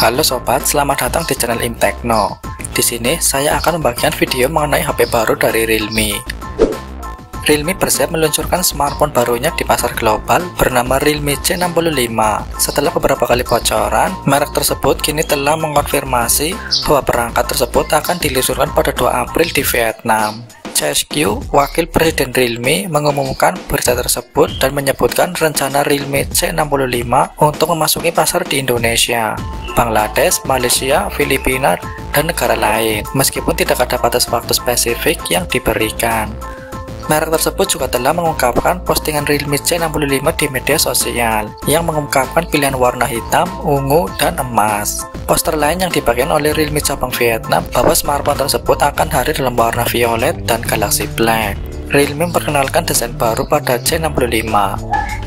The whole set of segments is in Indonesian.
Halo sobat, selamat datang di channel Impactno. Di sini saya akan membagikan video mengenai HP baru dari Realme. Realme bersiap meluncurkan smartphone barunya di pasar global bernama Realme C65. Setelah beberapa kali bocoran, merek tersebut kini telah mengkonfirmasi bahwa perangkat tersebut akan diluncurkan pada 2 April di Vietnam. CSQ, Wakil Presiden Realme mengumumkan berita tersebut dan menyebutkan rencana Realme C65 untuk memasuki pasar di Indonesia, Bangladesh, Malaysia, Filipina, dan negara lain, meskipun tidak ada batas waktu spesifik yang diberikan. Merek tersebut juga telah mengungkapkan postingan Realme C65 di media sosial yang mengungkapkan pilihan warna hitam, ungu, dan emas. Poster lain yang dibagikan oleh Realme cabang Vietnam bahwa smartphone tersebut akan hadir dalam warna violet dan galaxy black. Realme memperkenalkan desain baru pada C65.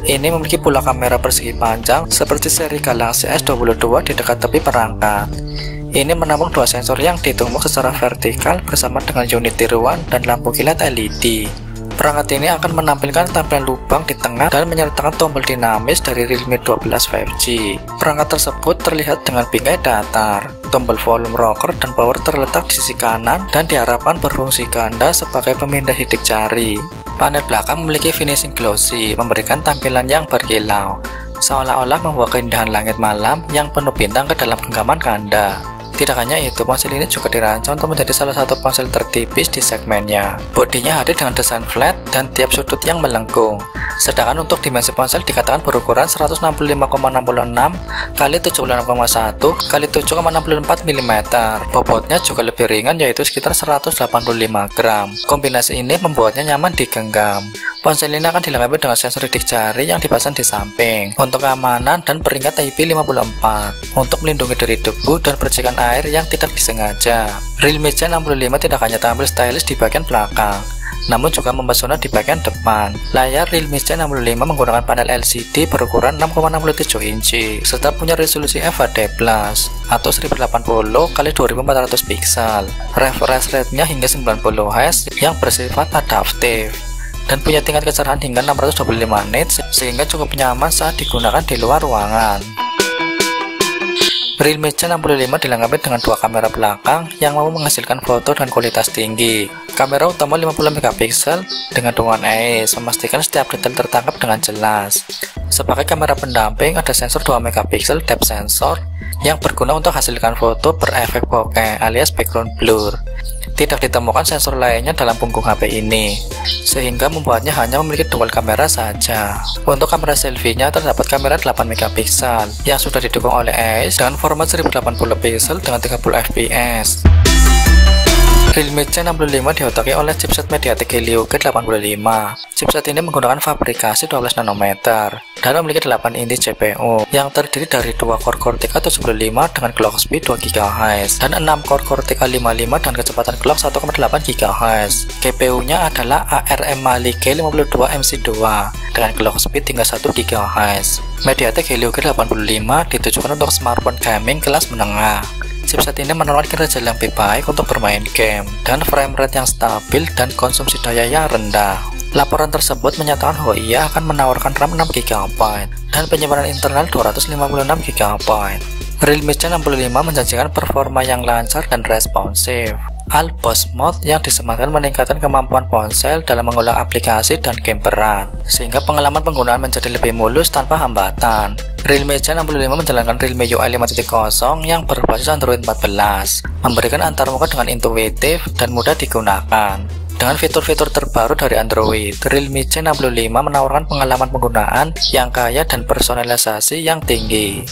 Ini memiliki pula kamera persegi panjang seperti seri Galaxy S22 di dekat tepi perangkat. Ini menampung dua sensor yang ditumpuk secara vertikal bersama dengan unit tiruan dan lampu kilat LED. Perangkat ini akan menampilkan tampilan lubang di tengah dan menyertakan tombol dinamis dari Realme 12 5G. Perangkat tersebut terlihat dengan bingkai datar. Tombol volume rocker dan power terletak di sisi kanan dan diharapkan berfungsi ganda sebagai pemindah sidik jari. Panel belakang memiliki finishing glossy, memberikan tampilan yang berkilau, seolah-olah membawa keindahan langit malam yang penuh bintang ke dalam genggaman ganda. Tidak hanya itu, ponsel ini juga dirancang untuk menjadi salah satu ponsel tertipis di segmennya. Bodinya hadir dengan desain flat dan tiap sudut yang melengkung. Sedangkan untuk dimensi ponsel dikatakan berukuran 165,66 kali 76,1 kali 7,64 mm. Bobotnya juga lebih ringan yaitu sekitar 185 gram. Kombinasi ini membuatnya nyaman digenggam. Ponsel ini akan dilengkapi dengan sensor sidik jari yang dipasang di samping untuk keamanan dan peringkat IP54 untuk melindungi dari debu dan percikan air yang tidak disengaja. Realme C65 tidak hanya tampil stylish di bagian belakang, namun juga mempesona di bagian depan. Layar Realme C65 menggunakan panel LCD berukuran 6,67 inci serta punya resolusi FHD+ atau 1080 x 2400 pixel. Refresh rate-nya hingga 90 Hz yang bersifat adaptif dan punya tingkat kecerahan hingga 625 nits sehingga cukup nyaman saat digunakan di luar ruangan. Realme C65 dilengkapi dengan dua kamera belakang yang mampu menghasilkan foto dengan kualitas tinggi. Kamera utama 50 megapiksel dengan dukungan EIS memastikan setiap detail tertangkap dengan jelas. Sebagai kamera pendamping ada sensor 2 megapiksel depth sensor yang berguna untuk hasilkan foto berefek bokeh alias background blur. Tidak ditemukan sensor lainnya dalam punggung HP ini, sehingga membuatnya hanya memiliki dual kamera saja. Untuk kamera selfie-nya terdapat kamera 8 megapiksel yang sudah didukung oleh EIS dengan format 1080 pixel dengan 30 fps. Realme C65 diotaki oleh chipset MediaTek Helio G85. Chipset ini menggunakan fabrikasi 12 nanometer dan memiliki 8 inti CPU yang terdiri dari 2 core Cortex A75 dengan clock speed 2 GHz dan 6 core Cortex A55 dengan kecepatan clock 1,8 GHz. GPU-nya adalah ARM Mali G52 MC2 dengan clock speed hingga 1 GHz. MediaTek Helio G85 ditujukan untuk smartphone gaming kelas menengah. Chipset ini menawarkan kinerja yang lebih baik untuk bermain game dan frame rate yang stabil dan konsumsi daya yang rendah. Laporan tersebut menyatakan bahwa ia akan menawarkan RAM 6GB dan penyimpanan internal 256GB. Realme C65 menjanjikan performa yang lancar dan responsif. Alpos Mode yang disematkan meningkatkan kemampuan ponsel dalam mengulang aplikasi dan game peran, sehingga pengalaman penggunaan menjadi lebih mulus tanpa hambatan. Realme C65 menjalankan Realme UI 5.0 yang berbasis Android 14, memberikan antarmuka dengan intuitif dan mudah digunakan. Dengan fitur-fitur terbaru dari Android, Realme C65 menawarkan pengalaman penggunaan yang kaya dan personalisasi yang tinggi.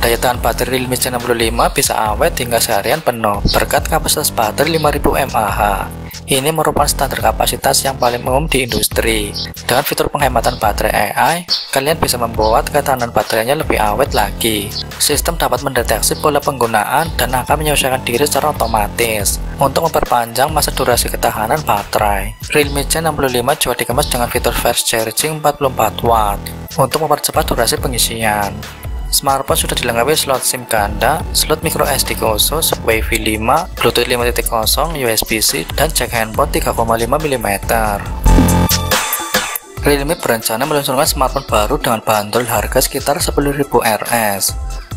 Daya tahan baterai Realme C65 bisa awet hingga seharian penuh berkat kapasitas baterai 5000 mAh. Ini merupakan standar kapasitas yang paling umum di industri. Dengan fitur penghematan baterai AI, kalian bisa membuat ketahanan baterainya lebih awet lagi. Sistem dapat mendeteksi pola penggunaan dan akan menyesuaikan diri secara otomatis untuk memperpanjang masa durasi ketahanan baterai. Realme C65 juga dikemas dengan fitur fast charging 44 watt untuk mempercepat durasi pengisian. Smartphone sudah dilengkapi slot SIM ganda, slot micro SD khusus, WiFi 5, Bluetooth 5.0, USB-C, dan jack handphone 3,5 mm. Realme berencana meluncurkan smartphone baru dengan bandrol harga sekitar 10.000 RS.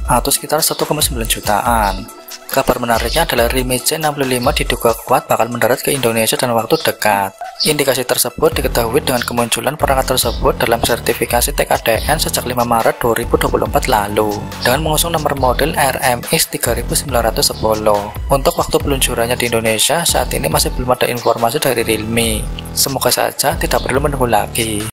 atau sekitar 1,9 jutaan. Kabar menariknya adalah Realme C65 diduga kuat bakal mendarat ke Indonesia dalam waktu dekat. Indikasi tersebut diketahui dengan kemunculan perangkat tersebut dalam sertifikasi TKDN sejak 5 Maret 2024 lalu dengan mengusung nomor model RMX 3910. Untuk waktu peluncurannya di Indonesia saat ini masih belum ada informasi dari Realme. Semoga saja tidak perlu menunggu lagi.